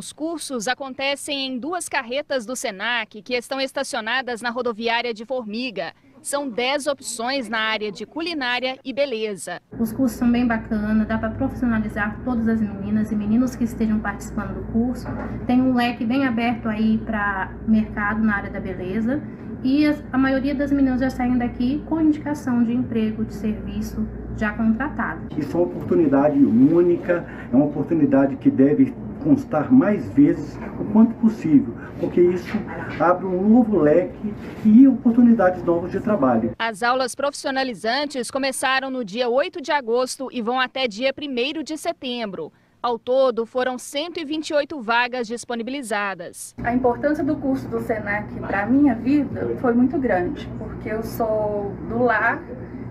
Os cursos acontecem em duas carretas do SENAC que estão estacionadas na rodoviária de Formiga. São 10 opções na área de culinária e beleza. Os cursos são bem bacanas, dá para profissionalizar todas as meninas e meninos que estejam participando do curso. Tem um leque bem aberto aí para mercado na área da beleza e a maioria das meninas já saem daqui com indicação de emprego, de serviço já contratado. Isso é uma oportunidade única, é uma oportunidade que deve constar mais vezes o quanto possível, porque isso abre um novo leque e oportunidades novas de trabalho. As aulas profissionalizantes começaram no dia 8 de agosto e vão até dia 1 de setembro. Ao todo, foram 128 vagas disponibilizadas. A importância do curso do SENAC para a minha vida foi muito grande, porque eu sou do lar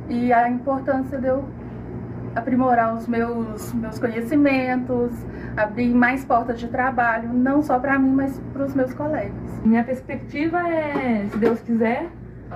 e a importância de eu aprimorar os meus, meus conhecimentos, abrir mais portas de trabalho, não só para mim, mas para os meus colegas. Minha perspectiva é, se Deus quiser,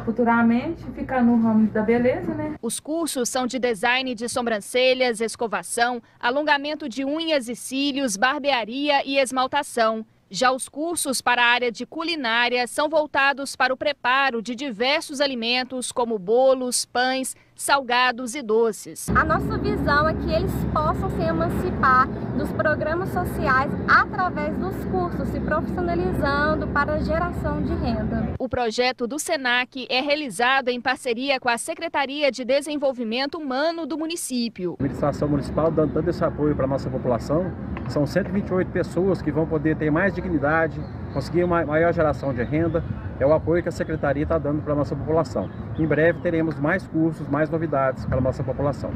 futuramente ficar no ramo da beleza, né? Os cursos são de design de sobrancelhas, escovação, alongamento de unhas e cílios, barbearia e esmaltação. Já os cursos para a área de culinária são voltados para o preparo de diversos alimentos, como bolos, pães, salgados e doces. A nossa visão é que eles possam se emancipar dos programas sociais através dos cursos, se profissionalizando para a geração de renda. O projeto do SENAC é realizado em parceria com a Secretaria de Desenvolvimento Humano do município. A administração municipal dando esse apoio para a nossa população. São 128 pessoas que vão poder ter mais dignidade, conseguir uma maior geração de renda. É o apoio que a Secretaria está dando para a nossa população. Em breve teremos mais cursos, mais novidades para a nossa população.